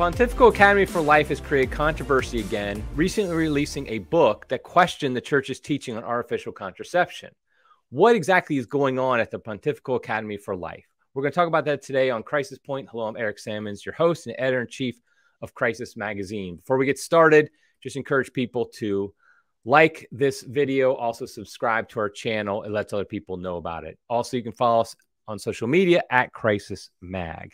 Pontifical Academy for Life has created controversy again, recently releasing a book that questioned the church's teaching on artificial contraception. What exactly is going on at the Pontifical Academy for Life? We're going to talk about that today on Crisis Point. Hello, I'm Eric Sammons, your host and editor in chief of Crisis Magazine. Before we get started, just encourage people to like this video, also subscribe to our channel, It lets other people know about it. Also, you can follow us on social media at Crisis Mag.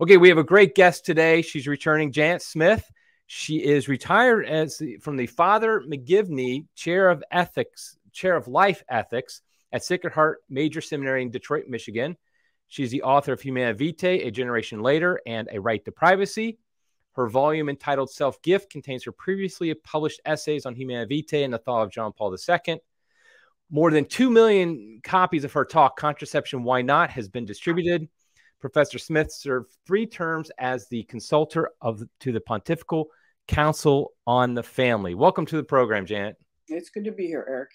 Okay, we have a great guest today. She's returning, Janet Smith. She is retired as the, from the Father McGivney Chair of Ethics, Chair of Life Ethics at Sacred Heart Major Seminary in Detroit, Michigan. She's the author of Humanae Vitae, A Generation Later, and A Right to Privacy. Her volume entitled Self Gift contains her previously published essays on Humanae Vitae and the thought of John Paul II. More than 2 million copies of her talk, Contraception Why Not, has been distributed. Professor Smith served three terms as the consultor of to the Pontifical Council on the Family. Welcome to the program, Janet. It's good to be here, Eric.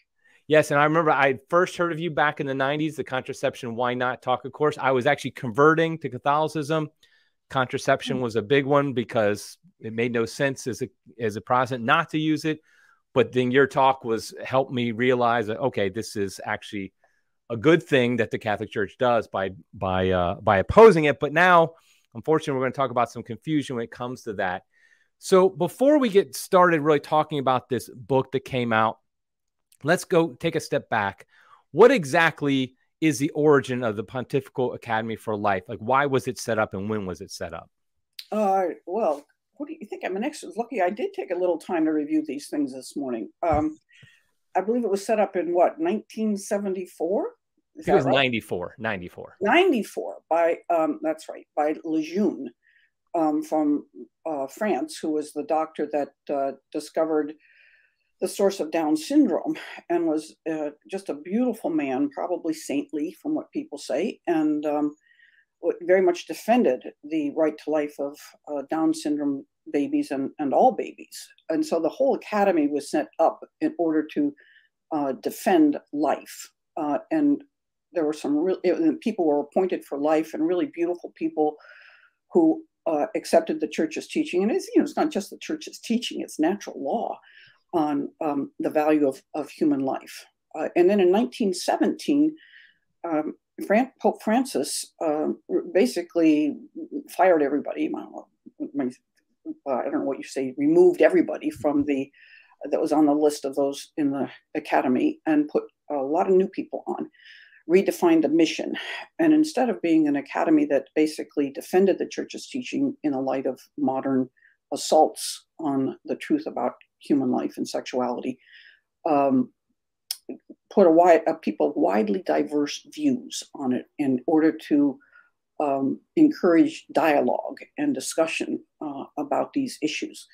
Yes, and I remember I first heard of you back in the 90s, the contraception why not talk, of course. I was actually converting to Catholicism. Contraception mm-hmm. was a big one because it made no sense as a as a Protestant not to use it. But then your talk was helped me realize that okay, this is actually a good thing that the Catholic Church does by by uh, by opposing it. But now, unfortunately, we're going to talk about some confusion when it comes to that. So before we get started, really talking about this book that came out, let's go take a step back. What exactly is the origin of the Pontifical Academy for Life? Like, why was it set up, and when was it set up? Uh, well, what do you think? I'm an extra lucky. I did take a little time to review these things this morning. Um, I believe it was set up in what 1974. It was right? 94, 94. 94 by, um, that's right, by Lejeune um, from uh, France, who was the doctor that uh, discovered the source of Down syndrome and was uh, just a beautiful man, probably saintly from what people say, and um, very much defended the right to life of uh, Down syndrome babies and, and all babies. And so the whole academy was set up in order to uh, defend life. Uh, and there were some real people were appointed for life and really beautiful people who uh, accepted the church's teaching. And it's you know it's not just the church's teaching it's natural law on um, the value of, of human life. Uh, and then in 1917 um, Fran- pope francis uh, basically fired everybody. Uh, i don't know what you say removed everybody from the that was on the list of those in the academy and put a lot of new people on redefined the mission. And instead of being an academy that basically defended the church's teaching in the light of modern assaults on the truth about human life and sexuality, um, put a wide a people widely diverse views on it in order to um, encourage dialogue and discussion uh, about these issues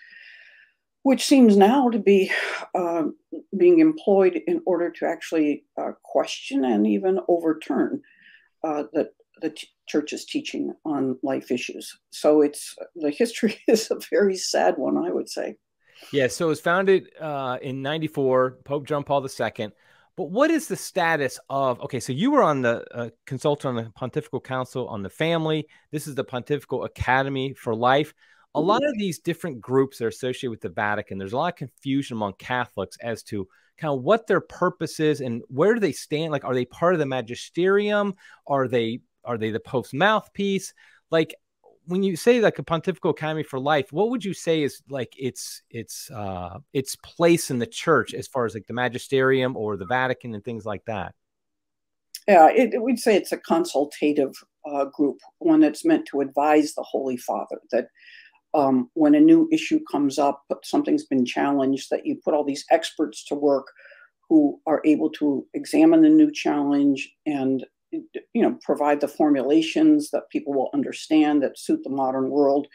which seems now to be uh, being employed in order to actually uh, question and even overturn uh, the, the t- church's teaching on life issues. So it's the history is a very sad one, I would say. Yeah, so it was founded uh, in 94, Pope John Paul II. But what is the status of? Okay, so you were on the uh, consultant on the Pontifical Council on the Family. This is the Pontifical Academy for Life a lot of these different groups that are associated with the Vatican. There's a lot of confusion among Catholics as to kind of what their purpose is and where do they stand. Like, are they part of the magisterium? Are they are they the Pope's mouthpiece? Like, when you say like a Pontifical Academy for Life, what would you say is like its its uh, its place in the Church as far as like the magisterium or the Vatican and things like that? Yeah, it, we'd say it's a consultative uh, group, one that's meant to advise the Holy Father that um, when a new issue comes up, something's been challenged, that you put all these experts to work who are able to examine the new challenge and you know provide the formulations that people will understand that suit the modern world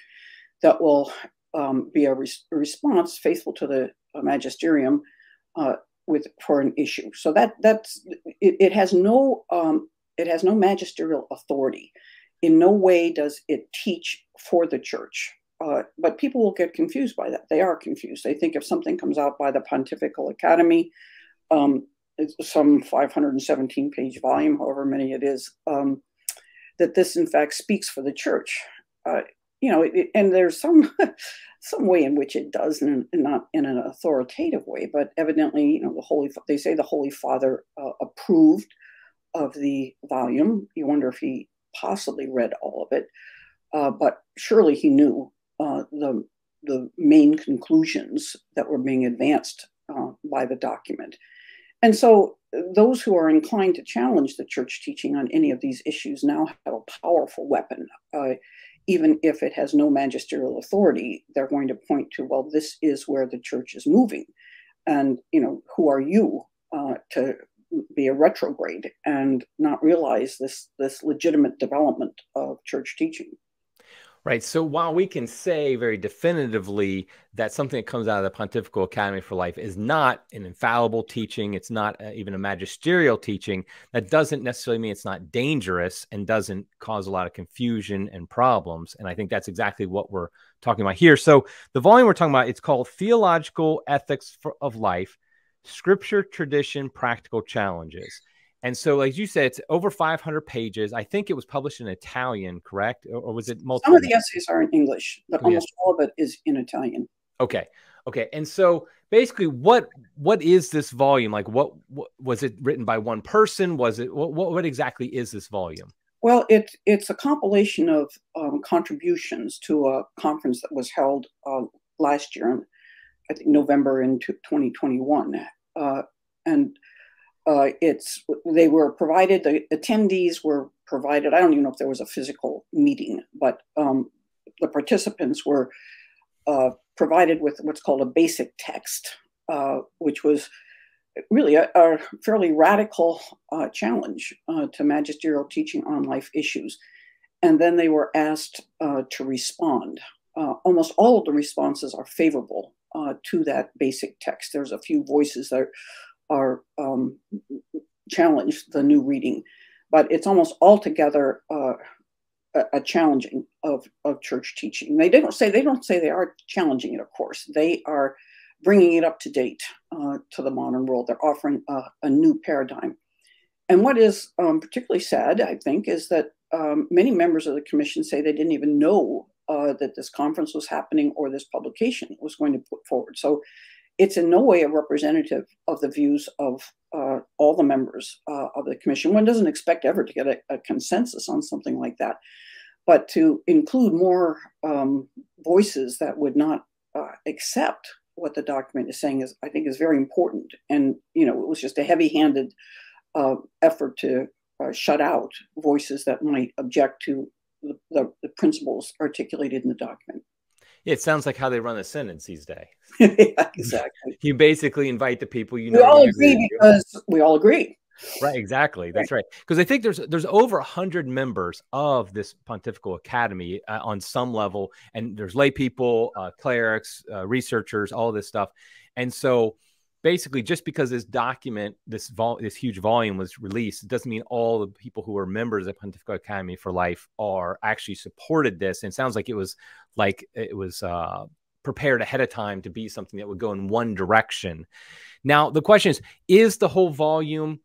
that will um, be a, res- response faithful to the magisterium uh, with for an issue. So that that's it, it has no um, it has no magisterial authority. In no way does it teach for the church uh, but people will get confused by that. They are confused. They think if something comes out by the Pontifical Academy, um, some 517 page volume, however many it is, um, that this in fact speaks for the church. Uh, you know, it, and there's some some way in which it does, and not in an authoritative way, but evidently, you know, the Holy they say the Holy Father uh, approved of the volume. You wonder if he possibly read all of it, uh, but surely he knew uh, the the main conclusions that were being advanced uh, by the document. And so those who are inclined to challenge the church teaching on any of these issues now have a powerful weapon. Uh, even if it has no magisterial authority, they're going to point to, well, this is where the church is moving. And, you know, who are you uh, to be a retrograde and not realize this, this legitimate development of church teaching? Right. So while we can say very definitively that something that comes out of the Pontifical Academy for Life is not an infallible teaching, it's not uh, even a magisterial teaching, that doesn't necessarily mean it's not dangerous and doesn't cause a lot of confusion and problems. And I think that's exactly what we're talking about here. So the volume we're talking about, it's called Theological Ethics of Life, Scripture, Tradition, Practical Challenges. And so, as you said, it's over 500 pages. I think it was published in Italian, correct? Or, or was it multiple? Some of the essays are in English, but almost yes. all of it is in Italian. Okay. Okay. And so, basically, what what is this volume? Like, what, what was it written by one person? Was it what, what, what exactly is this volume? Well, it, it's a compilation of um, contributions to a conference that was held uh, last year, I think November in 2021. Uh, and uh, it's they were provided the attendees were provided i don't even know if there was a physical meeting but um, the participants were uh, provided with what's called a basic text uh, which was really a, a fairly radical uh, challenge uh, to magisterial teaching on life issues. And then they were asked uh, to respond. Almost all of the responses are favorable to that basic text. There's a few voices that are are um, challenge the new reading, but it's almost altogether uh, a, a, challenging of, of church teaching. They don't say they don't say they are challenging it. Of course, they are bringing it up to date uh, to the modern world. They're offering a, a new paradigm. And what is um, particularly sad, I think, is that um, many members of the commission say they didn't even know uh, that this conference was happening or this publication was going to put forward. So it's in no way a representative of the views of uh, all the members uh, of the commission. One doesn't expect ever to get a, a consensus on something like that, but to include more um, voices that would not uh, accept what the document is saying is, I think, is very important. And you know, it was just a heavy-handed uh, effort to uh, shut out voices that might object to the, the, the principles articulated in the document. It sounds like how they run the sentence these days. yeah, exactly. You basically invite the people you know. We all agree because we all agree. Right, exactly. That's right. Because right. I think there's there's over a hundred members of this Pontifical Academy uh, on some level, and there's lay people, uh, clerics, uh, researchers, all this stuff, and so basically just because this document this vol- this huge volume was released it doesn't mean all the people who are members of pontifical academy for life are actually supported this and it sounds like it was like it was uh, prepared ahead of time to be something that would go in one direction now the question is is the whole volume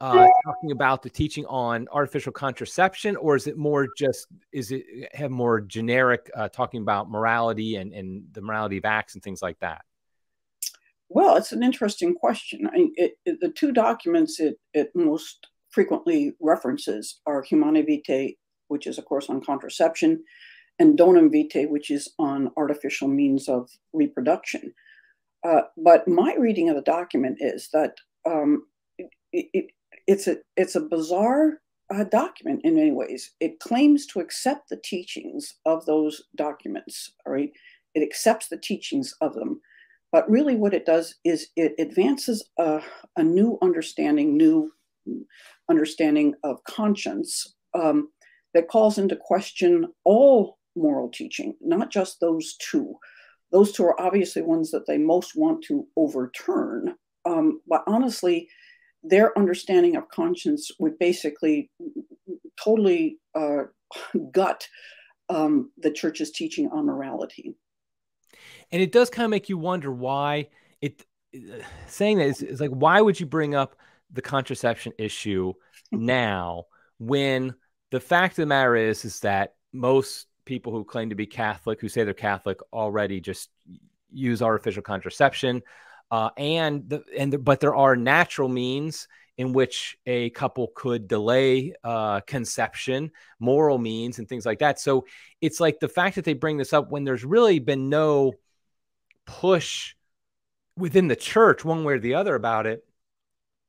uh, talking about the teaching on artificial contraception, or is it more just is it have more generic uh, talking about morality and, and the morality of acts and things like that? Well, it's an interesting question. I, it, it, the two documents it, it most frequently references are Humanae Vitae, which is, of course, on contraception, and Donum Vitae, which is on artificial means of reproduction. Uh, but my reading of the document is that um, it, it's a it's a bizarre uh, document in many ways. It claims to accept the teachings of those documents. All right, it accepts the teachings of them, but really, what it does is it advances a, a new understanding, new understanding of conscience um, that calls into question all moral teaching, not just those two. Those two are obviously ones that they most want to overturn. Um, but honestly, their understanding of conscience would basically totally uh, gut um, the church's teaching on morality and it does kind of make you wonder why it saying that is, is like why would you bring up the contraception issue now when the fact of the matter is is that most people who claim to be Catholic, who say they're Catholic, already just use artificial contraception. Uh, and the, and the, but there are natural means in which a couple could delay uh, conception, moral means, and things like that. So it's like the fact that they bring this up when there's really been no push within the church, one way or the other, about it,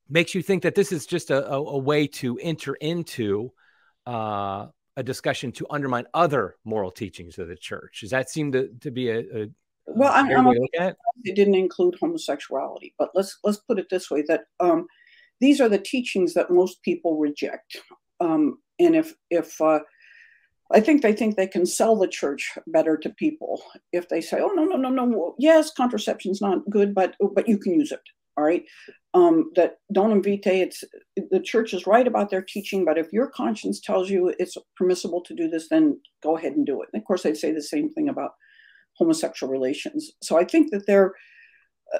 makes you think that this is just a, a, a way to enter into uh, a discussion to undermine other moral teachings of the church. Does that seem to, to be a, a well? I'm, I'm it didn't include homosexuality, but let's let's put it this way: that um, these are the teachings that most people reject. Um, and if if uh, I think they think they can sell the church better to people if they say, "Oh no, no, no, no. Yes, contraception's not good, but but you can use it." All right, um, that donum vitae. It's the church is right about their teaching, but if your conscience tells you it's permissible to do this, then go ahead and do it. And of course, they'd say the same thing about homosexual relations. So I think that they're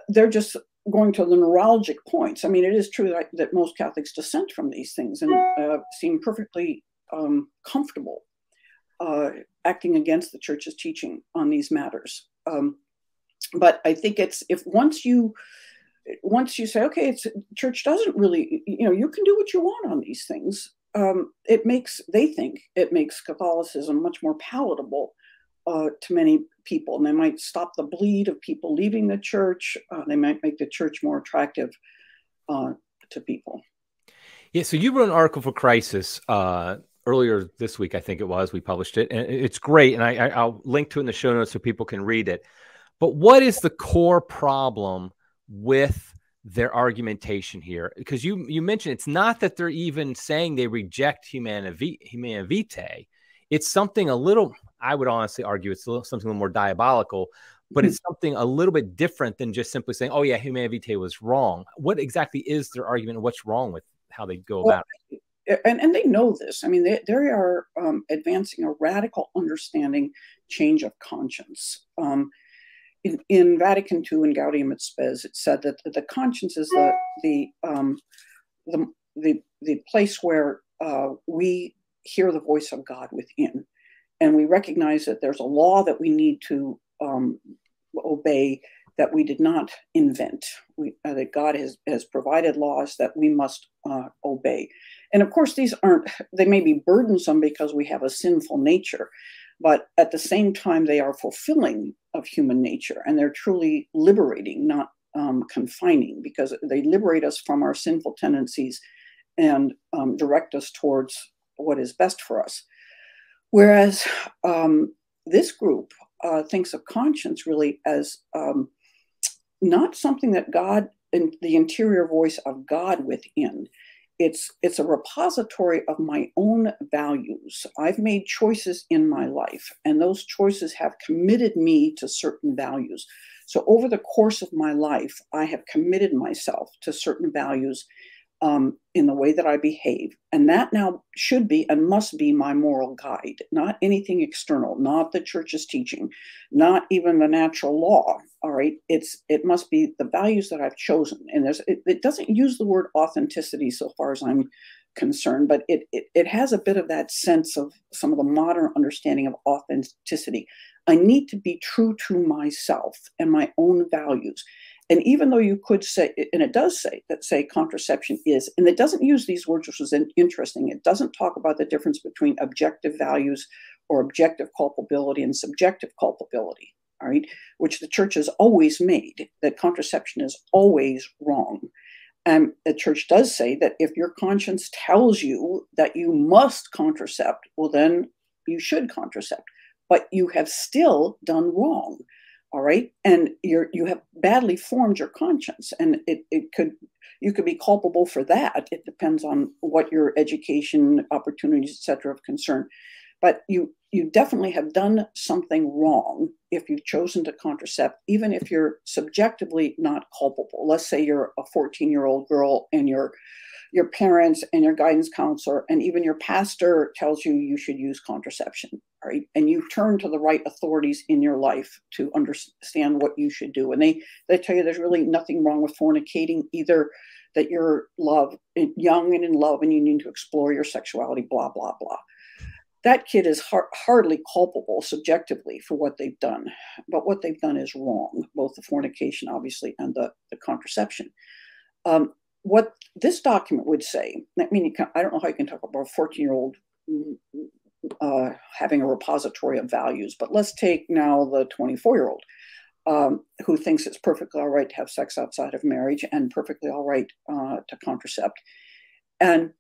they're just going to the neurologic points. I mean, it is true that, that most Catholics dissent from these things and uh, seem perfectly um, comfortable uh, acting against the church's teaching on these matters. Um, but I think it's if once you once you say, okay, it's church doesn't really, you know, you can do what you want on these things. Um, it makes they think it makes Catholicism much more palatable uh, to many people. And they might stop the bleed of people leaving the church. Uh, they might make the church more attractive uh, to people. Yeah. So you wrote an article for Crisis uh, earlier this week, I think it was. We published it, and it's great. And I, I'll link to it in the show notes so people can read it. But what is the core problem with their argumentation here? Because you you mentioned it's not that they're even saying they reject Humanae, Humanae Vitae. It's something a little I would honestly argue it's a little, something a little more diabolical, but it's mm-hmm. something a little bit different than just simply saying, "Oh yeah, Humanae Vitae was wrong." What exactly is their argument? What's wrong with how they go well, about it? And, and they know this. I mean, they, they are um, advancing a radical understanding change of conscience. Um, in, in, Vatican II and Gaudium et Spes, it said that the, conscience is the the, um, the the the place where uh, we hear the voice of God within and we recognize that there's a law that we need to um, obey that we did not invent. We, uh, that God has, has provided laws that we must uh, obey. And of course, these aren't, they may be burdensome because we have a sinful nature, but at the same time, they are fulfilling of human nature and they're truly liberating, not um, confining, because they liberate us from our sinful tendencies and um, direct us towards what is best for us. Whereas um, this group uh, thinks of conscience really as um, not something that God, in the interior voice of God within. It's, it's a repository of my own values. I've made choices in my life, and those choices have committed me to certain values. So, over the course of my life, I have committed myself to certain values um, in the way that I behave. And that now should be and must be my moral guide, not anything external, not the church's teaching, not even the natural law. All right. It's it must be the values that I've chosen. And there's it, it doesn't use the word authenticity so far as I'm concerned, but it, it it has a bit of that sense of some of the modern understanding of authenticity. I need to be true to myself and my own values. And even though you could say, and it does say that say contraception is, and it doesn't use these words, which is interesting. It doesn't talk about the difference between objective values or objective culpability and subjective culpability, all right, which the church has always made that contraception is always wrong. And the church does say that if your conscience tells you that you must contracept, well, then you should contracept, but you have still done wrong all right? And you're you have badly formed your conscience and it, it could you could be culpable for that. It depends on what your education opportunities etc of concern. But you you definitely have done something wrong if you've chosen to contracept even if you're subjectively not culpable. Let's say you're a 14 year old girl and you're your parents and your guidance counselor and even your pastor tells you you should use contraception right? And you turn to the right authorities in your life to understand what you should do. And they they tell you there's really nothing wrong with fornicating either that you're love young and in love and you need to explore your sexuality blah blah blah. That kid is har- hardly culpable subjectively for what they've done, but what they've done is wrong, both the fornication, obviously, and the, the contraception. Um, what this document would say, I mean, I don't know how you can talk about a 14 year old uh, having a repository of values, but let's take now the 24 year old um, who thinks it's perfectly all right to have sex outside of marriage and perfectly all right uh, to contracept. And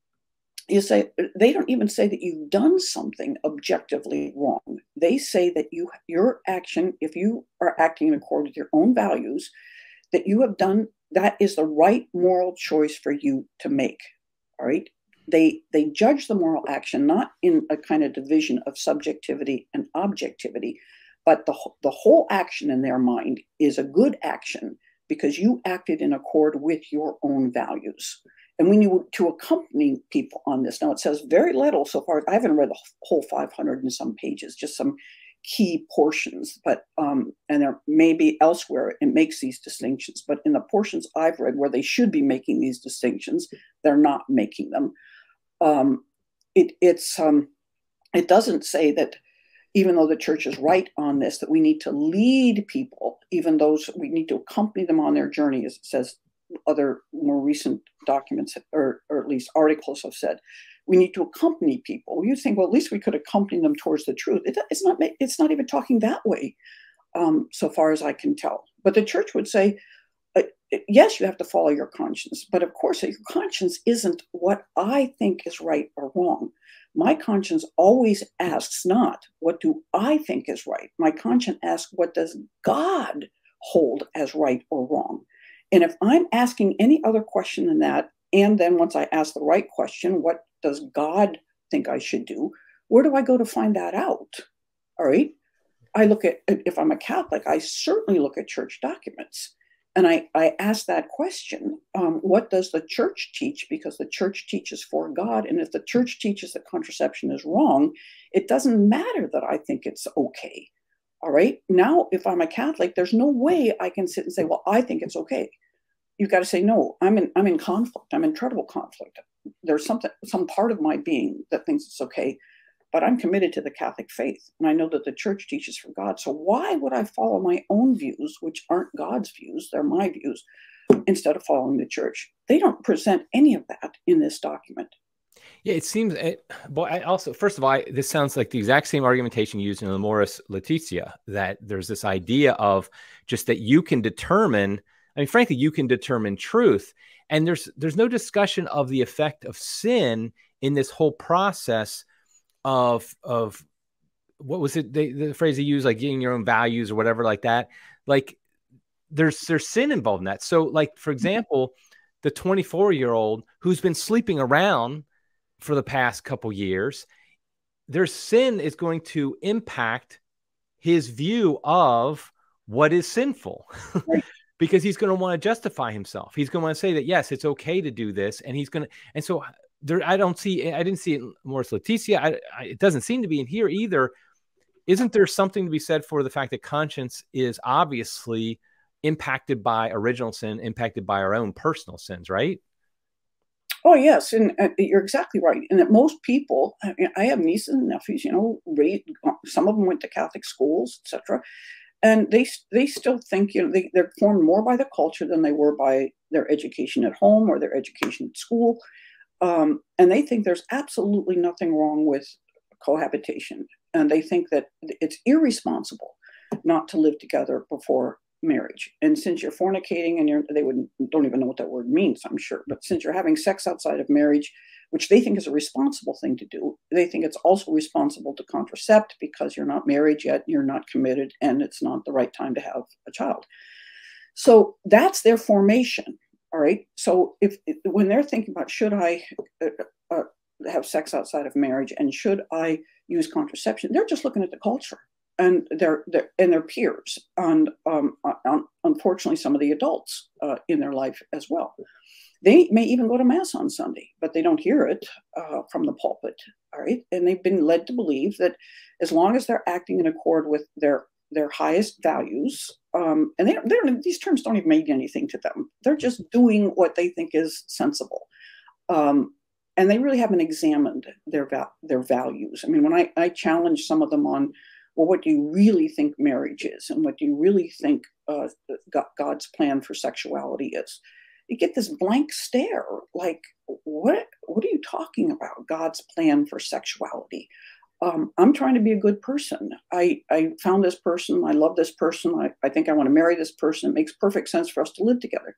you say they don't even say that you've done something objectively wrong. They say that you your action, if you are acting in accord with your own values, that you have done that is the right moral choice for you to make. All right. They they judge the moral action not in a kind of division of subjectivity and objectivity, but the the whole action in their mind is a good action because you acted in accord with your own values. And we need to accompany people on this. Now, it says very little so far. I haven't read the whole 500 and some pages, just some key portions, but um, and there may be elsewhere it makes these distinctions, but in the portions I've read where they should be making these distinctions, they're not making them. Um, it it's um, it doesn't say that even though the church is right on this, that we need to lead people, even those we need to accompany them on their journey, as it says other more recent documents or, or at least articles have said. We need to accompany people. You think well at least we could accompany them towards the truth. It, it's not it's not even talking that way um, so far as i can tell. But the church would say uh, yes you have to follow your conscience but of course your conscience isn't what i think is right or wrong my conscience always asks not what do i think is right my conscience asks what does god hold as right or wrong and if I'm asking any other question than that, and then once I ask the right question, what does God think I should do? Where do I go to find that out? All right. I look at, if I'm a Catholic, I certainly look at church documents. And I, I ask that question um, what does the church teach? Because the church teaches for God. And if the church teaches that contraception is wrong, it doesn't matter that I think it's okay. All right. Now, if I'm a Catholic, there's no way I can sit and say, well, I think it's okay. You've got to say, no, I'm in, I'm in conflict. I'm in terrible conflict. There's something, some part of my being that thinks it's okay, but I'm committed to the Catholic faith. And I know that the church teaches for God. So why would I follow my own views, which aren't God's views? They're my views, instead of following the church? They don't present any of that in this document. Yeah, it seems. It, but I also, first of all, I, this sounds like the exact same argumentation used in Amoris Laetitia that there's this idea of just that you can determine. I mean, frankly, you can determine truth, and there's there's no discussion of the effect of sin in this whole process of of what was it the, the phrase they use like getting your own values or whatever like that like there's there's sin involved in that so like for mm-hmm. example the 24 year old who's been sleeping around for the past couple years, their sin is going to impact his view of what is sinful. because he's going to want to justify himself. He's going to want to say that yes, it's okay to do this, and he's going to. And so there, I don't see. I didn't see it in Amoris Laetitia. I, I, it doesn't seem to be in here either. Isn't there something to be said for the fact that conscience is obviously impacted by original sin, impacted by our own personal sins, right? Oh yes, and uh, you're exactly right. And that most people, I, mean, I have nieces and nephews. You know, some of them went to Catholic schools, etc. And they they still think you know they, they're formed more by the culture than they were by their education at home or their education at school. Um, and they think there's absolutely nothing wrong with cohabitation, and they think that it's irresponsible not to live together before marriage. And since you're fornicating and you're, they would don't even know what that word means, I'm sure. But since you're having sex outside of marriage, which they think is a responsible thing to do, they think it's also responsible to contracept because you're not married yet, you're not committed, and it's not the right time to have a child. So that's their formation. All right. So if when they're thinking about should I uh, uh, have sex outside of marriage and should I use contraception, they're just looking at the culture and their, their and their peers, and um, unfortunately, some of the adults uh, in their life as well. They may even go to mass on Sunday, but they don't hear it uh, from the pulpit. All right, and they've been led to believe that as long as they're acting in accord with their their highest values, um, and they don't, they don't, these terms don't even mean anything to them. They're just doing what they think is sensible. Um, and they really haven't examined their va- their values. I mean, when I, I challenge some of them on, well, what do you really think marriage is, and what do you really think uh, God's plan for sexuality is? You get this blank stare, like, what what are you talking about? God's plan for sexuality? Um, I'm trying to be a good person. I, I found this person. I love this person. I, I think I want to marry this person. It makes perfect sense for us to live together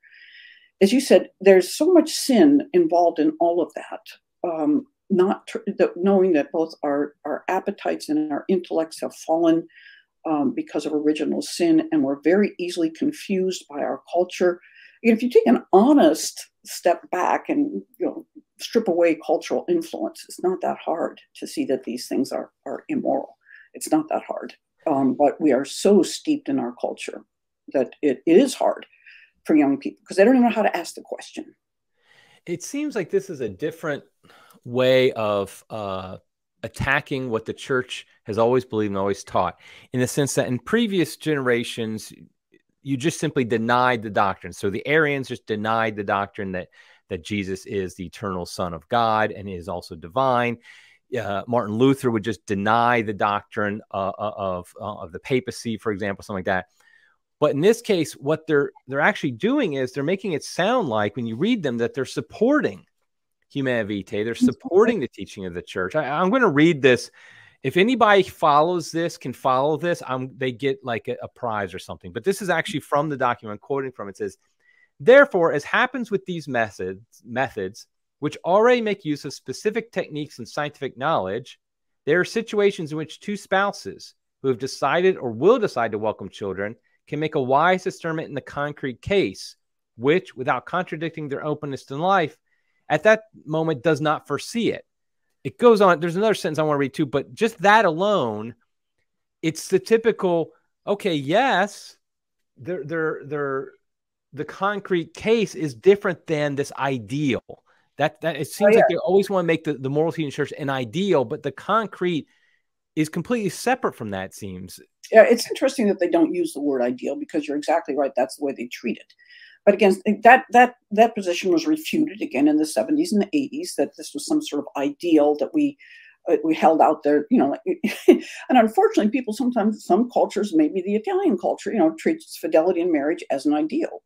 as you said, there's so much sin involved in all of that. Um, not tr- knowing that both our, our appetites and our intellects have fallen um, because of original sin, and we're very easily confused by our culture. If you take an honest step back and you know strip away cultural influence, it's not that hard to see that these things are are immoral. It's not that hard, um, but we are so steeped in our culture that it, it is hard for young people because they don't even know how to ask the question. It seems like this is a different way of uh, attacking what the church has always believed and always taught, in the sense that in previous generations, you just simply denied the doctrine. So the Arians just denied the doctrine that that Jesus is the eternal Son of God and is also divine. Uh, Martin Luther would just deny the doctrine uh, uh of uh, of the papacy, for example, something like that. But in this case, what they're they're actually doing is they're making it sound like when you read them that they're supporting Humanae Vitae, they're supporting the teaching of the church. I, am going to read this. If anybody follows this, can follow this, I'm, they get like a, a prize or something. But this is actually from the document I'm quoting from. It says, Therefore, as happens with these methods, methods, which already make use of specific techniques and scientific knowledge, there are situations in which two spouses who have decided or will decide to welcome children can make a wise discernment in the concrete case, which, without contradicting their openness to life, at that moment does not foresee it. It goes on. There's another sentence I want to read too, but just that alone, it's the typical, okay, yes, they're, they're, they're, the concrete case is different than this ideal. That that it seems oh, yeah. like they always want to make the, the moral teaching church an ideal, but the concrete is completely separate from that, seems. Yeah, it's interesting that they don't use the word ideal because you're exactly right. That's the way they treat it. But again, that that that position was refuted again in the 70s and the 80s that this was some sort of ideal that we uh, we held out there, you know. Like, and unfortunately, people sometimes some cultures, maybe the Italian culture, you know, treats fidelity in marriage as an ideal.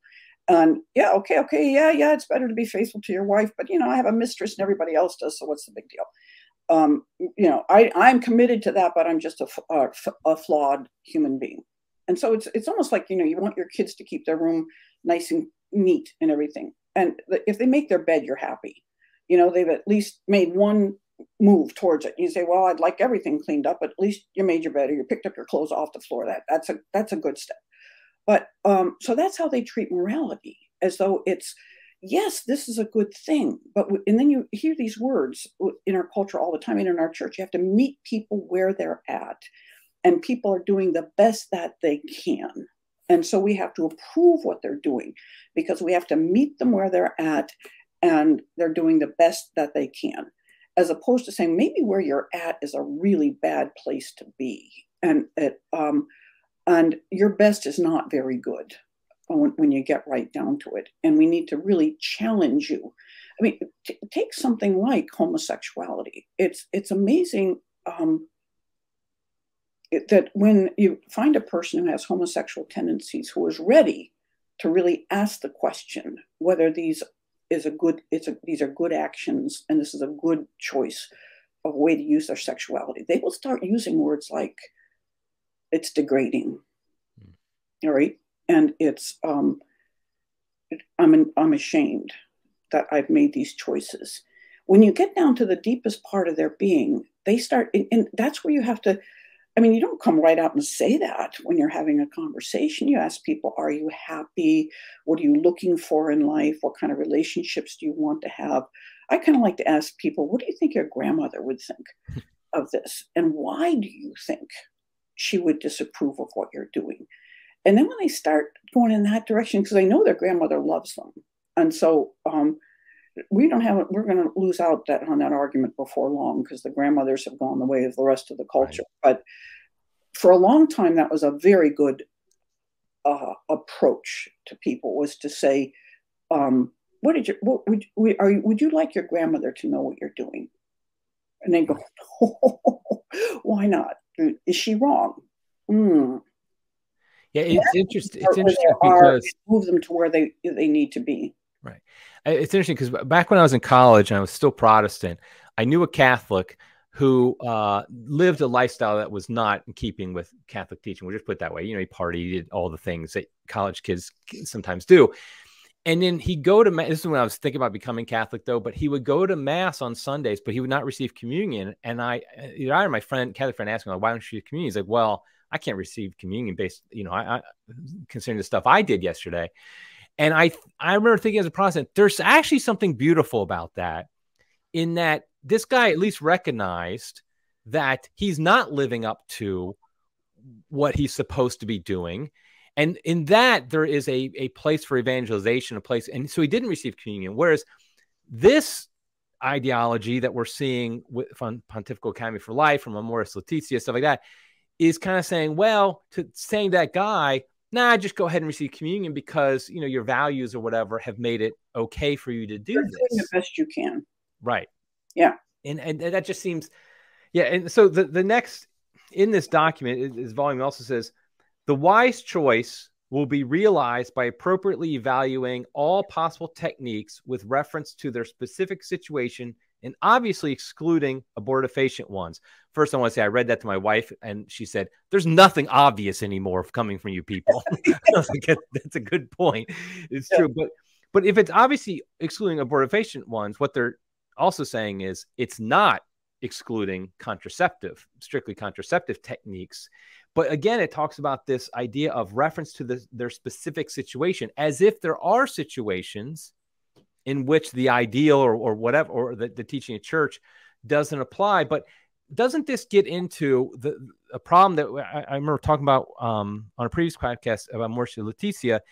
And yeah, okay, okay, yeah, yeah, it's better to be faithful to your wife, but you know, I have a mistress and everybody else does, so what's the big deal? um, you know, I, I'm committed to that, but I'm just a, a, a, flawed human being. And so it's it's almost like you know you want your kids to keep their room nice and neat and everything. And if they make their bed, you're happy. You know, they've at least made one move towards it. You say, well, I'd like everything cleaned up, but at least you made your bed or you picked up your clothes off the floor. That that's a that's a good step. But um, so that's how they treat morality, as though it's yes, this is a good thing. But, and then you hear these words in our culture all the time and in our church. You have to meet people where they're at. And people are doing the best that they can. And so we have to approve what they're doing because we have to meet them where they're at and they're doing the best that they can, as opposed to saying maybe where you're at is a really bad place to be. And it, um, and your best is not very good when, when you get right down to it. And we need to really challenge you. I mean, t- take something like homosexuality. It's it's amazing um, it, that when you find a person who has homosexual tendencies who is ready to really ask the question whether these is a good it's a, these are good actions and this is a good choice of way to use their sexuality they will start using words like it's degrading mm. all right and it's um, I'm I'm ashamed that I've made these choices. When you get down to the deepest part of their being, they start, and, and that's where you have to. I mean, you don't come right out and say that when you're having a conversation. You ask people, "Are you happy? What are you looking for in life? What kind of relationships do you want to have?" I kind of like to ask people, "What do you think your grandmother would think of this, and why do you think she would disapprove of what you're doing?" And then when they start going in that direction, because they know their grandmother loves them, and so um, we don't have we're going to lose out that on that argument before long because the grandmothers have gone the way of the rest of the culture. Right. But for a long time, that was a very good uh, approach to people was to say, um, what did you, what would, we, are you, would you like your grandmother to know what you're doing? And they go, no, why not? Is she wrong? Mm. Yeah, it's interesting. It's interesting because move them to where they they need to be. Right. It's interesting because back when I was in college and I was still Protestant, I knew a Catholic who uh, lived a lifestyle that was not in keeping with Catholic teaching. We'll just put it that way. You know, he partied, all the things that college kids sometimes do. And then he'd go to mass. This is when I was thinking about becoming Catholic, though. But he would go to mass on Sundays, but he would not receive communion. And I, uh, you know, I my friend, Catholic friend, me, like, "Why don't you receive communion?" He's like, "Well, I can't receive communion based, you know, I, I considering the stuff I did yesterday." And I, I remember thinking as a Protestant, there's actually something beautiful about that, in that this guy at least recognized that he's not living up to what he's supposed to be doing and in that, there is a, a place for evangelization, a place. And so he didn't receive communion. Whereas this ideology that we're seeing with from Pontifical Academy for Life, from Amoris Laetitia, stuff like that, is kind of saying, well, to saying that guy, nah, just go ahead and receive communion because you know your values or whatever have made it okay for you to do You're this. Doing the best you can. Right. Yeah. And and, and that just seems, yeah. And so the the next in this document, is volume also says the wise choice will be realized by appropriately evaluating all possible techniques with reference to their specific situation and obviously excluding abortifacient ones. First, I want to say I read that to my wife, and she said, There's nothing obvious anymore coming from you people. That's a good point. It's yeah. true. But but if it's obviously excluding abortifacient ones, what they're also saying is it's not excluding contraceptive, strictly contraceptive techniques. But again, it talks about this idea of reference to the, their specific situation, as if there are situations in which the ideal or, or whatever, or the, the teaching of church doesn't apply. But doesn't this get into the a problem that I, I remember talking about um, on a previous podcast about Amoris Laetitia?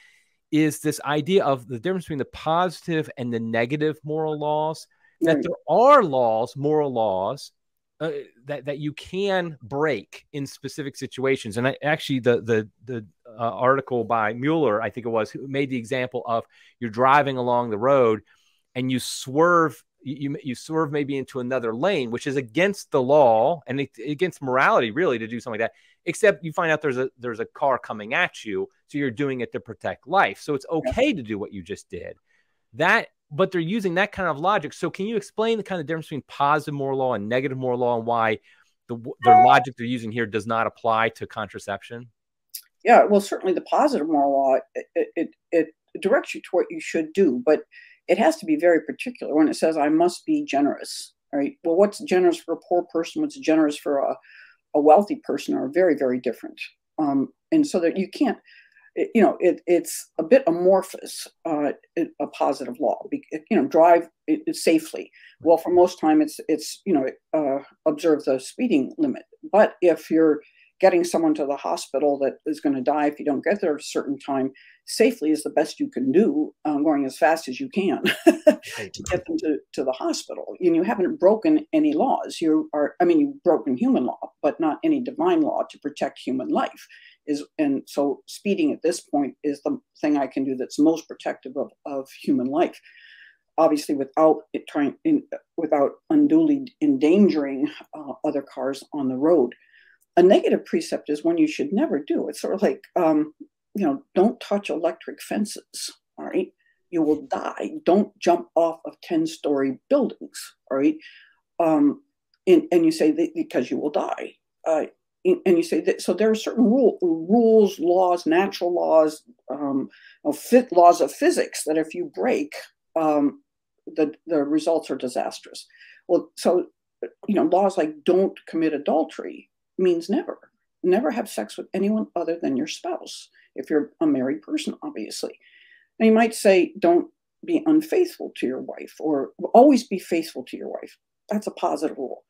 Is this idea of the difference between the positive and the negative moral laws? That there are laws, moral laws, uh, that that you can break in specific situations. And I, actually, the the the uh, article by Mueller, I think it was, who made the example of you're driving along the road and you swerve. You, you swerve maybe into another lane, which is against the law and it, against morality, really, to do something like that. Except you find out there's a there's a car coming at you, so you're doing it to protect life. So it's okay to do what you just did. That but they're using that kind of logic. So can you explain the kind of difference between positive moral law and negative moral law and why the, the logic they're using here does not apply to contraception? Yeah, well, certainly the positive moral law, it, it, it directs you to what you should do, but it has to be very particular when it says, I must be generous, right? Well, what's generous for a poor person, what's generous for a, a wealthy person are very, very different. Um, and so that you can't, you know, it, it's a bit amorphous, uh, a positive law. You know, drive it, safely. Well, for most time, it's it's you know, uh, observe the speeding limit. But if you're getting someone to the hospital that is going to die if you don't get there at a certain time safely is the best you can do, um, going as fast as you can to get them to, to the hospital. And you haven't broken any laws. You are, I mean, you've broken human law, but not any divine law to protect human life is and so speeding at this point is the thing I can do that's most protective of, of human life. Obviously, without it trying in, without unduly endangering uh, other cars on the road. A negative precept is one you should never do. It's sort of like um, you know, don't touch electric fences. All right, you will die. Don't jump off of ten-story buildings. All right, um, and, and you say because you will die. Uh, and you say that so there are certain rule, rules laws natural laws um, fit laws of physics that if you break um, the, the results are disastrous. Well so you know laws like don't commit adultery means never. Never have sex with anyone other than your spouse if you're a married person obviously. Now you might say don't be unfaithful to your wife or always be faithful to your wife. That's a positive rule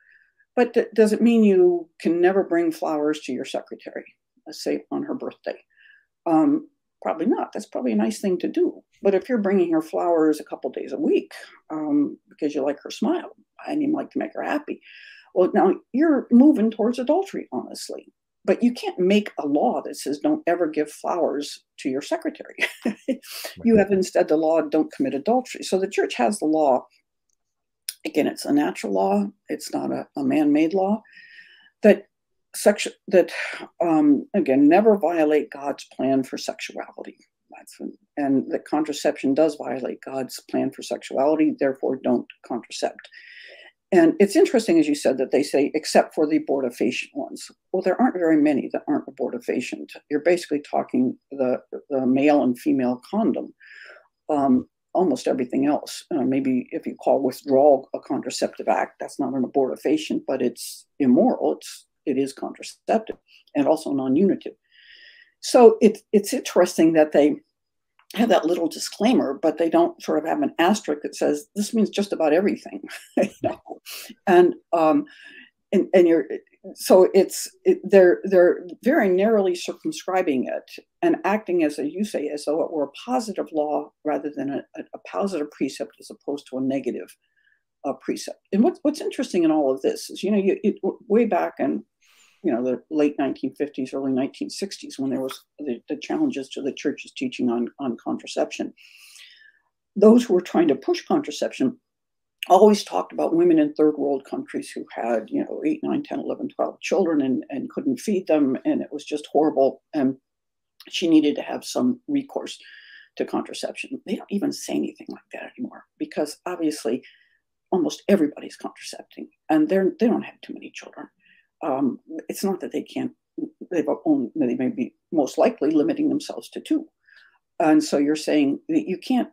but th- does it mean you can never bring flowers to your secretary, let's say on her birthday? Um, probably not. That's probably a nice thing to do. But if you're bringing her flowers a couple days a week um, because you like her smile and you like to make her happy, well, now you're moving towards adultery, honestly. but you can't make a law that says don't ever give flowers to your secretary. you have instead the law don't commit adultery. So the church has the law. Again, it's a natural law. It's not a, a man-made law that sex that um, again never violate God's plan for sexuality. When, and that contraception does violate God's plan for sexuality. Therefore, don't contracept. And it's interesting, as you said, that they say except for the abortifacient ones. Well, there aren't very many that aren't abortifacient. You're basically talking the, the male and female condom. Um, almost everything else. Uh, maybe if you call withdrawal a contraceptive act, that's not an abortifacient, but it's immoral. It's it is contraceptive and also non-unitive. So it's it's interesting that they have that little disclaimer, but they don't sort of have an asterisk that says this means just about everything. you know? And um, and, and you're so it's it, they're they're very narrowly circumscribing it and acting as a you say as though it were a positive law rather than a, a positive precept as opposed to a negative uh, precept. And what's what's interesting in all of this is you know you it, way back in you know the late 1950s early 1960s when there was the, the challenges to the church's teaching on, on contraception those who were trying to push contraception always talked about women in third world countries who had you know 8 9 10 11 12 children and, and couldn't feed them and it was just horrible and she needed to have some recourse to contraception they don't even say anything like that anymore because obviously almost everybody's contracepting and they're they don't have too many children um, it's not that they can't, they've only, they may be most likely limiting themselves to two. And so you're saying that you can't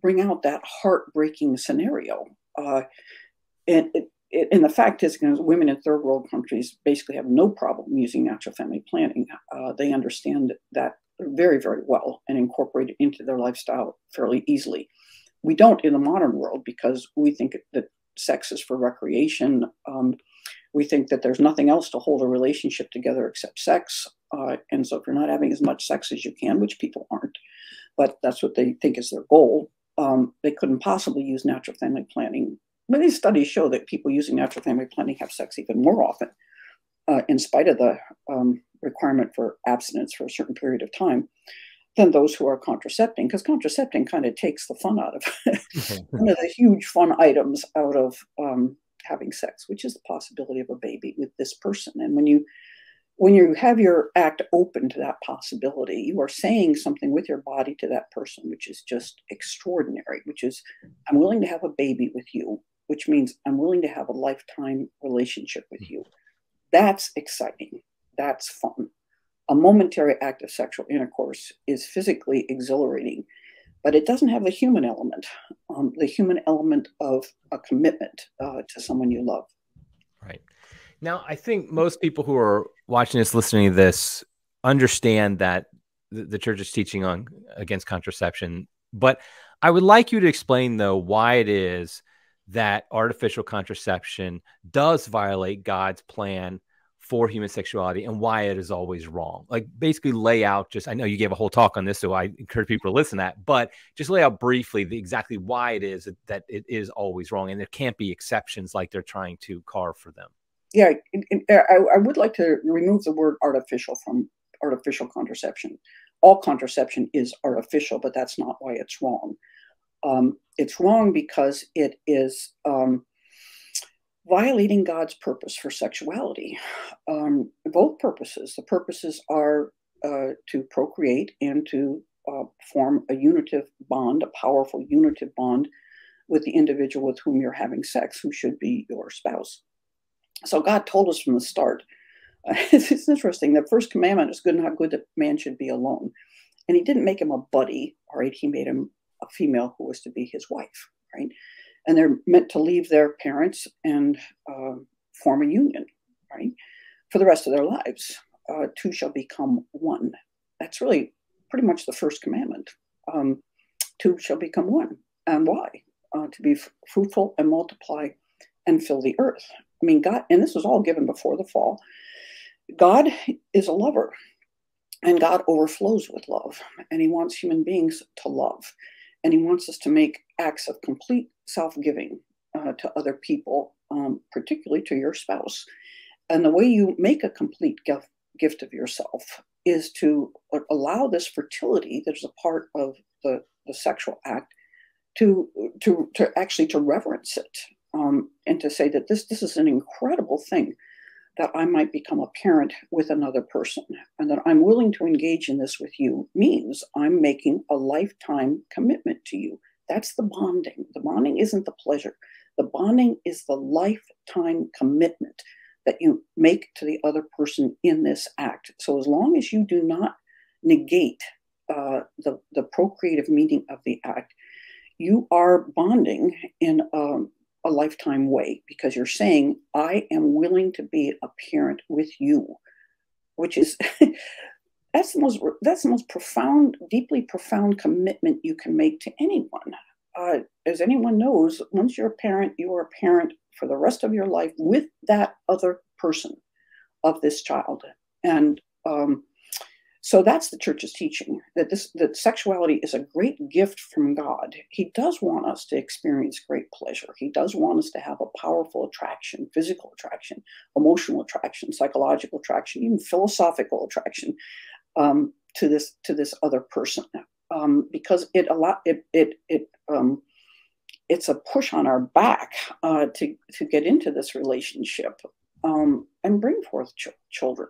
bring out that heartbreaking scenario. Uh, and, it, it, and the fact is, you know, women in third world countries basically have no problem using natural family planning. Uh, they understand that very, very well and incorporate it into their lifestyle fairly easily. We don't in the modern world because we think that sex is for recreation. Um, we think that there's nothing else to hold a relationship together except sex. Uh, and so if you're not having as much sex as you can, which people aren't, but that's what they think is their goal, um, they couldn't possibly use natural family planning. Many studies show that people using natural family planning have sex even more often, uh, in spite of the um, requirement for abstinence for a certain period of time, than those who are contracepting, because contracepting kind of takes the fun out of one of the huge fun items out of um, having sex, which is the possibility of a baby with this person. And when you when you have your act open to that possibility, you are saying something with your body to that person, which is just extraordinary, which is, I'm willing to have a baby with you, which means I'm willing to have a lifetime relationship with you. That's exciting. That's fun. A momentary act of sexual intercourse is physically exhilarating but it doesn't have the human element, um, the human element of a commitment uh, to someone you love. Right. Now, I think most people who are watching this, listening to this, understand that the, church is teaching on against contraception. But I would like you to explain, though, why it is that artificial contraception does violate God's plan for human sexuality and why it is always wrong. Like basically lay out just I know you gave a whole talk on this, so I encourage people to listen to that, but just lay out briefly the exactly why it is that it is always wrong and there can't be exceptions like they're trying to carve for them. Yeah, I, I would like to remove the word artificial from artificial contraception. All contraception is artificial, but that's not why it's wrong. Um, it's wrong because it is um, violating God's purpose for sexuality. Um, both purposes. The purposes are uh, to procreate and to uh, form a unitive bond, a powerful unitive bond with the individual with whom you're having sex, who should be your spouse. So God told us from the start. It's, it's interesting. The first commandment is good and how good that man should be alone. And he didn't make him a buddy, right? He made him a female who was to be his wife, right? and they're meant to leave their parents and uh, form a union, right, for the rest of their lives. Uh, two shall become one. That's really pretty much the first commandment. Um, two shall become one. And why? Uh, to be fruitful and multiply and fill the earth. I mean, God, and this was all given before the fall. God is a lover, and God overflows with love, and He wants human beings to love and he wants us to make acts of complete self-giving uh, to other people, um, particularly to your spouse. And the way you make a complete gift of yourself is to allow this fertility that is a part of the, the sexual act to to to actually to reverence it um, and to say that this this is an incredible thing that I might become a parent with another person and that I'm willing to engage in this with you means I'm making a lifetime commitment to you. That's the bonding. The bonding isn't the pleasure. The bonding is the lifetime commitment that you make to the other person in this act. So as long as you do not negate uh, the, the procreative meaning of the act, you are bonding in um, a lifetime way because you're saying, I am willing to be a parent with you, which is. that's the most that's the most profound deeply profound commitment you can make to anyone uh, as anyone knows once you're a parent you are a parent for the rest of your life with that other person of this child and um, so that's the church's teaching that this that sexuality is a great gift from God. He does want us to experience great pleasure. He does want us to have a powerful attraction, physical attraction, emotional attraction, psychological attraction, even philosophical attraction um, to this to this other person, um, because it a lot it it it um, it's a push on our back uh, to to get into this relationship um, and bring forth ch- children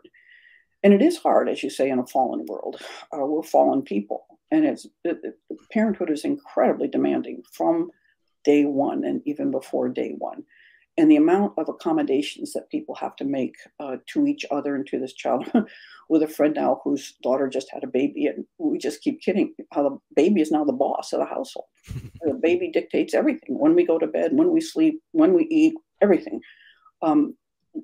and it is hard, as you say, in a fallen world. Uh, we're fallen people, and it's it, it, parenthood is incredibly demanding from day one and even before day one. And the amount of accommodations that people have to make uh, to each other and to this child. With a friend now whose daughter just had a baby, and we just keep kidding how the baby is now the boss of the household. the baby dictates everything when we go to bed, when we sleep, when we eat, everything. Um,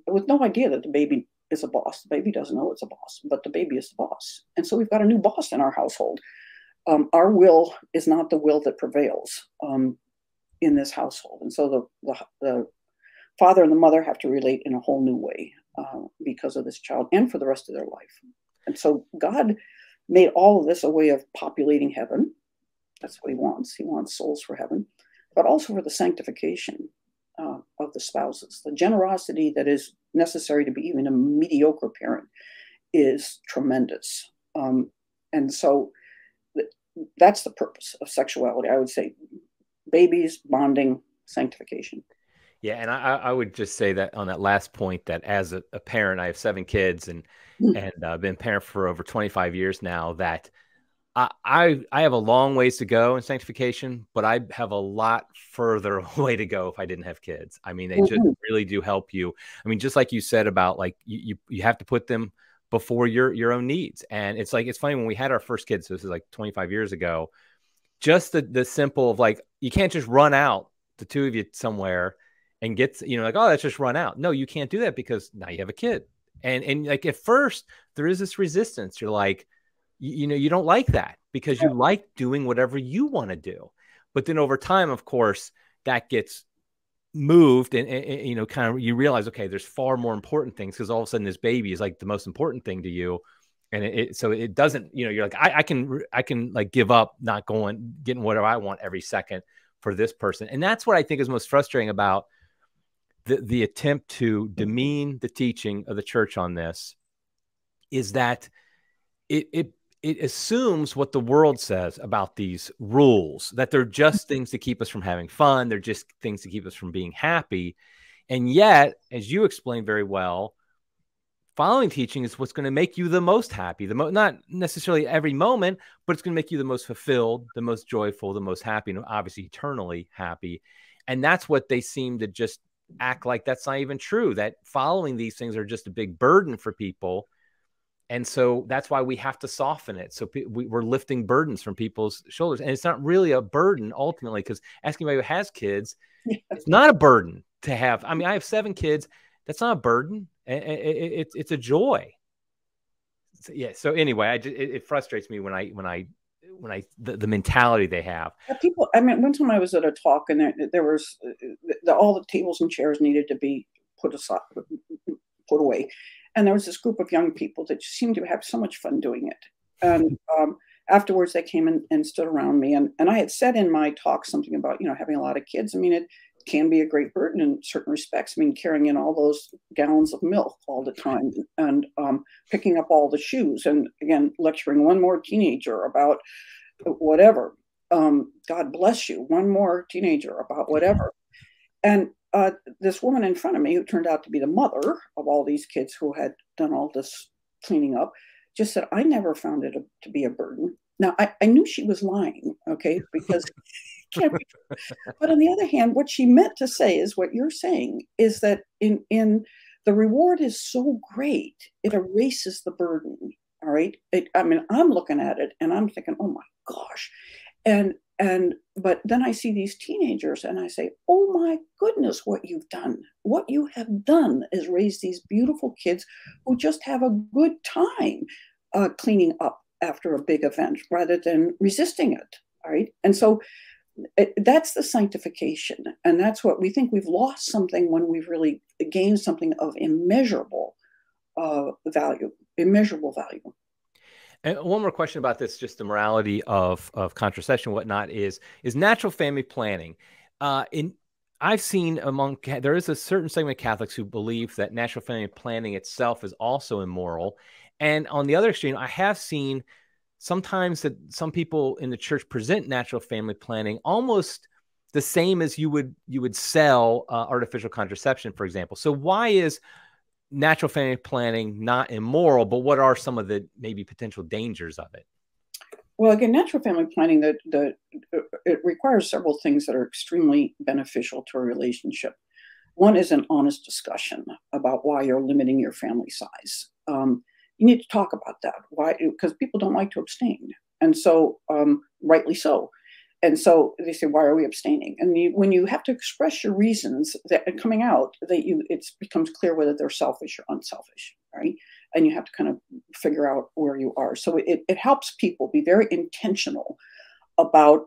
with no idea that the baby is a boss. The baby doesn't know it's a boss, but the baby is the boss. And so we've got a new boss in our household. Um, our will is not the will that prevails um, in this household. And so the, the, the, father and the mother have to relate in a whole new way uh, because of this child and for the rest of their life. And so God made all of this a way of populating heaven. That's what he wants. He wants souls for heaven, but also for the sanctification uh, of the spouses. The generosity that is necessary to be even a mediocre parent is tremendous. Um, and so th- that's the purpose of sexuality. I would say babies, bonding, sanctification. Yeah, and I, I would just say that on that last point, that as a, a parent, I have seven kids and mm-hmm. and uh, been parent for over 25 years now. That I, I have a long ways to go in sanctification, but I have a lot further way to go if I didn't have kids. I mean, they mm-hmm. just really do help you. I mean, just like you said about like you, you, you have to put them before your your own needs. And it's like it's funny when we had our first kids, so this is like 25 years ago, just the the simple of like you can't just run out the two of you somewhere and get you know like oh let's just run out. No, you can't do that because now you have a kid. And and like at first there is this resistance. You're like you, you know you don't like that because you like doing whatever you want to do. But then over time of course that gets moved and, and, you know kind of you realize okay there's far more important things because all of a sudden this baby is like the most important thing to you. And it, it, so it doesn't you know you're like I, I can i can like give up not going getting whatever i want every second for this person. And that's what i think is most frustrating about the the attempt to demean the teaching of the church on this is that it it it assumes what the world says about these rules that they're mm-hmm. just things to keep us from having fun they're just things to keep us from being happy. And yet as you explained very well following teaching is what's going to make you the most happy the mo- not necessarily every moment but it's going to make you the most fulfilled the most joyful the most happy and obviously eternally happy. And that's what they seem to just act like that's not even true that following these things are just a big burden for people and so that's why we have to soften it. So we, are lifting burdens from people's shoulders. And it's not really a burden ultimately because asking anybody who has kids yeah. it's not a burden to have. I mean i have seven kids. That's not a burden. It, it, it, it's a joy. So, yeah so anyway I just, it, frustrates me when i when i when i the, the mentality they have. Yeah, people i mean one time i was at a talk and there, there was uh, the, all the tables and chairs needed to be put aside put away and there was this group of young people that seemed to have so much fun doing it. And um, afterwards, they came and, and stood around me. And, and I had said in my talk something about, you know, having a lot of kids. I mean, it, can be a great burden in certain respects. I mean, carrying in all those gallons of milk all the time and um, picking up all the shoes, and again, lecturing one more teenager about whatever. Um, God bless you, one more teenager about whatever. And uh, this woman in front of me, who turned out to be the mother of all these kids who had done all this cleaning up, just said, I never found it a, to be a burden. Now, I, I knew she was lying, okay, because can't be. But on the other hand, what she meant to say is what you're saying is that in in the reward is so great, it erases the burden. All right. It, I mean, I'm looking at it and I'm thinking, oh my gosh. And and but then I see these teenagers and I say, oh my goodness, what you've done. What you have done is raise these beautiful kids who just have a good time uh, cleaning up after a big event rather than resisting it. right And so it, that's the sanctification. And that's what we think we've lost something when we've really gained something of immeasurable uh, value, immeasurable value. And one more question about this, just the morality of, of contraception, whatnot, is is natural family planning. Uh, in I've seen among there is a certain segment of Catholics who believe that natural family planning itself is also immoral, and on the other extreme, I have seen sometimes that some people in the church present natural family planning almost the same as you would you would sell uh, artificial contraception for example so why is natural family planning not immoral but what are some of the maybe potential dangers of it well again natural family planning the, the it requires several things that are extremely beneficial to a relationship one is an honest discussion about why you're limiting your family size um, you need to talk about that. Why? Because people don't like to abstain, and so um, rightly so. And so they say, why are we abstaining? And you, when you have to express your reasons that coming out, that you it becomes clear whether they're selfish or unselfish, right? And you have to kind of figure out where you are. So it, it helps people be very intentional about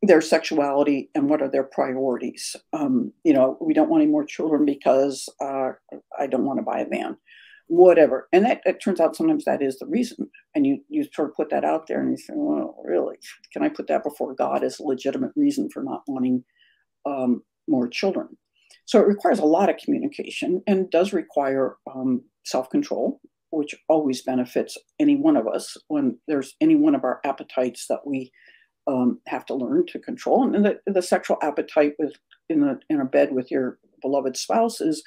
their sexuality and what are their priorities. Um, you know, we don't want any more children because uh, I don't want to buy a van whatever. And that, it turns out sometimes that is the reason. And you, you sort of put that out there and you say, well, really, can I put that before God as a legitimate reason for not wanting um, more children? So it requires a lot of communication and does require um, self control, which always benefits any one of us when there's any one of our appetites that we um, have to learn to control. And the, the sexual appetite with in the in a bed with your beloved spouse is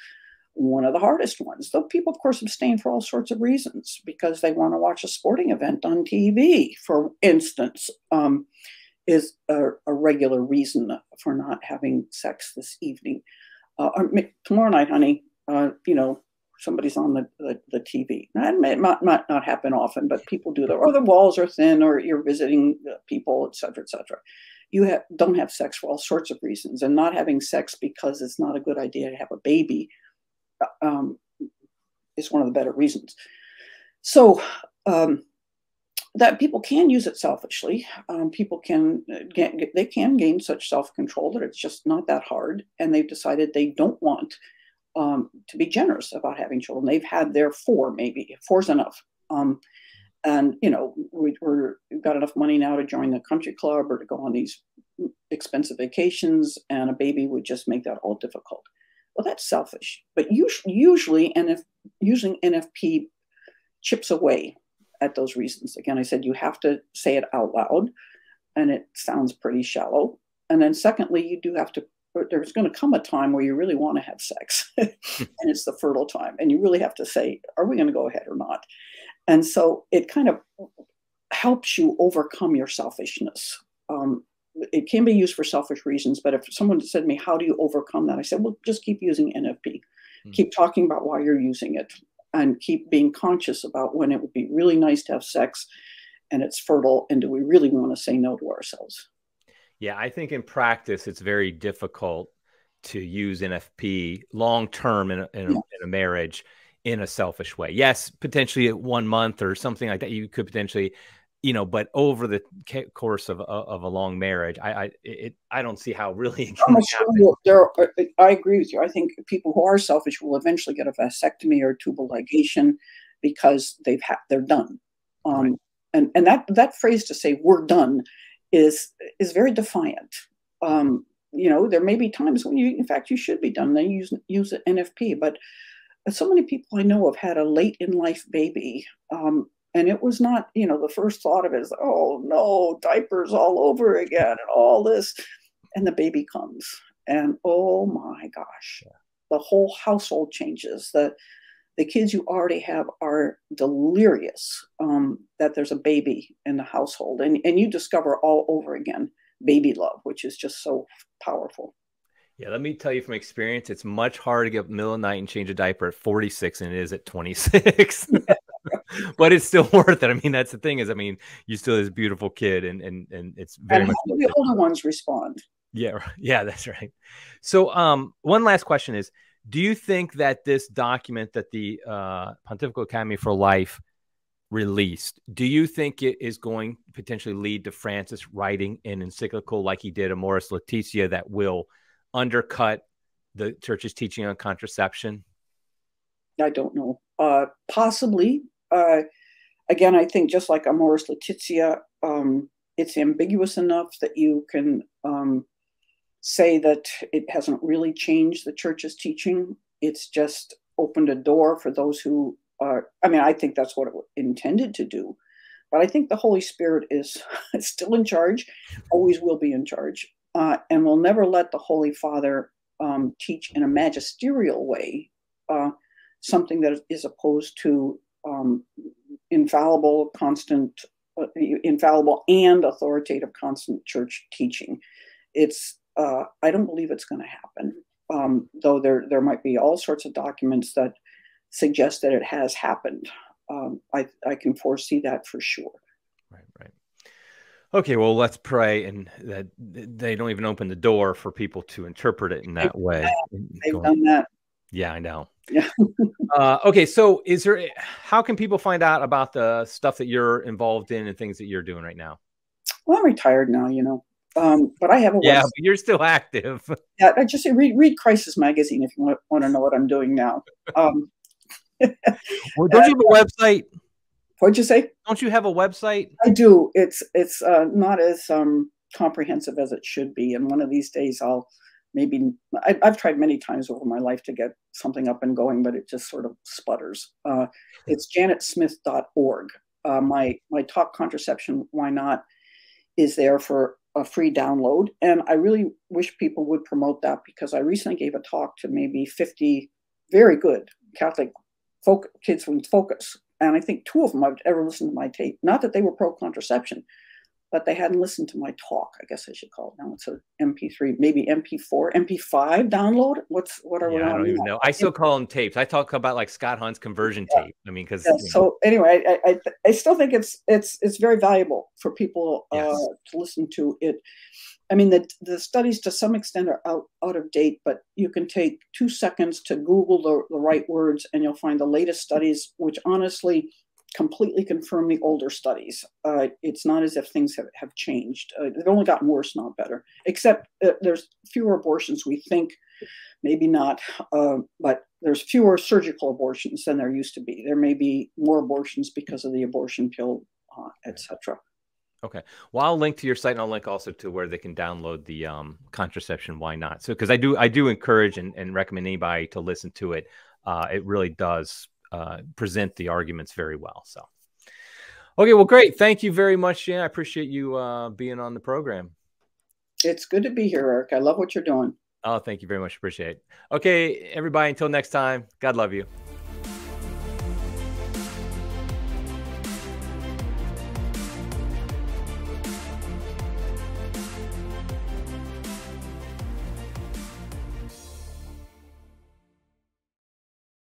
one of the hardest ones. Though people, of course, abstain for all sorts of reasons because they want to watch a sporting event on TV, for instance, um, is a, a, regular reason for not having sex this evening. Uh, tomorrow night, honey, uh, you know, somebody's on the, the, the TV. That may, might, might not happen often, but people do that. Or the walls are thin, or you're visiting people, et cetera, et cetera. You have, don't have sex for all sorts of reasons, and not having sex because it's not a good idea to have a baby um, is one of the better reasons. So um, that people can use it selfishly. Um, people can get, they can gain such self control that it's just not that hard, and they've decided they don't want um, to be generous about having children. They've had their four, maybe four's enough. Um, and you know we, are we've got enough money now to join the country club or to go on these expensive vacations, and a baby would just make that all difficult. Well, that's selfish. But usually, NF, using NFP chips away at those reasons. Again, I said you have to say it out loud, and it sounds pretty shallow. And then, secondly, you do have to. There's going to come a time where you really want to have sex, and it's the fertile time, and you really have to say, "Are we going to go ahead or not?" And so it kind of helps you overcome your selfishness. Um, it can be used for selfish reasons, but if someone said to me, How do you overcome that? I said, Well, just keep using NFP. Mm-hmm. Keep talking about why you're using it and keep being conscious about when it would be really nice to have sex and it's fertile. And do we really want to say no to ourselves? Yeah, I think in practice, it's very difficult to use NFP long term in, in, yeah. in a marriage in a selfish way. Yes, potentially one month or something like that, you could potentially you know, but over the course of of a long marriage, I I it, I don't see how really. Sure there, are, I agree with you. I think people who are selfish will eventually get a vasectomy or tubal ligation because they've had they're done. Um, right. And and that that phrase to say "we're done" is is very defiant. Um, you know, there may be times when you, in fact, you should be done. Then use use an NFP. But so many people I know have had a late in life baby, um, and it was not, you know, the first thought of it is, oh no, diapers all over again and all this, and the baby comes, and oh my gosh, yeah. the whole household changes. The the kids you already have are delirious um, that there's a baby in the household, and and you discover all over again baby love, which is just so powerful. Yeah, let me tell you from experience, it's much harder to get up middle of the night and change a diaper at 46 than it is at 26. but it's still worth it. I mean, that's the thing is, I mean, you still this beautiful kid, and and and it's very. And how do the older ones respond? Yeah, yeah, that's right. So, um, one last question is: Do you think that this document that the uh, Pontifical Academy for Life released, do you think it is going to potentially lead to Francis writing an encyclical like he did Amoris Laetitia that will undercut the church's teaching on contraception? I don't know. Uh, possibly. Uh, again, I think just like Amoris Laetitia, um, it's ambiguous enough that you can um, say that it hasn't really changed the church's teaching. It's just opened a door for those who are, I mean, I think that's what it intended to do. But I think the Holy Spirit is still in charge, always will be in charge, uh, and will never let the Holy Father um, teach in a magisterial way uh, something that is opposed to um, infallible, constant, uh, infallible and authoritative constant church teaching. It's uh, I don't believe it's going to happen. Um, though there there might be all sorts of documents that suggest that it has happened. Um, I I can foresee that for sure. Right, right. Okay, well, let's pray, and that they don't even open the door for people to interpret it in that way. They've done that. Yeah, I know. Yeah. uh, okay, so is there? How can people find out about the stuff that you're involved in and things that you're doing right now? Well, I'm retired now, you know. Um, but I have a yeah, but you're still active. Yeah, I just read read Crisis Magazine if you want, want to know what I'm doing now. Um, well, don't you have a website? What'd you say? Don't you have a website? I do. It's it's uh, not as um, comprehensive as it should be, and one of these days I'll maybe I, have tried many times over my life to get something up and going, but it just sort of sputters. Uh, it's janetsmith.org. Uh, my my talk contraception, why not, is there for a free download, and I really wish people would promote that because I recently gave a talk to maybe 50 very good Catholic folk, kids from Focus, and I think two of them have ever listened to my tape. Not that they were pro contraception, but they hadn't listened to my talk. I guess I should call it now. It's a MP3, maybe MP4, MP5 download. What's what are yeah, we I don't even know. I still call them tapes. I talk about like Scott Hahn's conversion yeah. tape. I mean, because yeah, so anyway, I, I, I still think it's it's it's very valuable for people uh, to listen to it. I mean, the, the studies to some extent are out, out of date, but you can take two seconds to Google the, the right words and you'll find the latest studies, which honestly completely confirm the older studies. Uh, it's not as if things have, have changed. Uh, they've only gotten worse, not better, except uh, there's fewer abortions, we think, maybe not, uh, but there's fewer surgical abortions than there used to be. There may be more abortions because of the abortion pill, uh, etc. Okay. Well, I'll link to your site and I'll link also to where they can download the um, contraception. Why not? So, because I do, I do encourage and, and, recommend anybody to listen to it. Uh, it really does uh, present the arguments very well. So, okay. Well, great. Thank you very much, Jan. I appreciate you uh, being on the program. It's good to be here, Eric. I love what you're doing. Oh, thank you very much. Appreciate it. Okay, everybody. Until next time. God love you.